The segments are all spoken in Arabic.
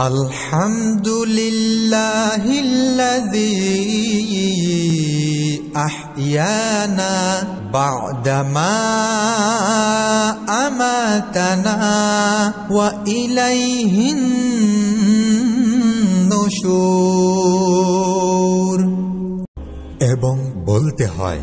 الحمد لله الذي أحيانا بعدما أماتنا وإليه النشور এবং বলতে হয়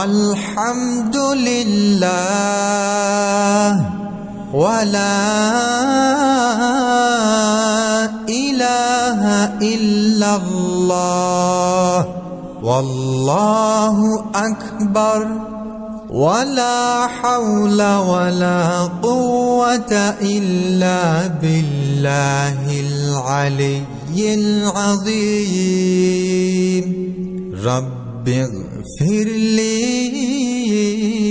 والحمد لله ولا إله إلا الله والله أكبر ولا حول ولا قوة إلا بالله العلي العظيم. رب رب اغفر لي.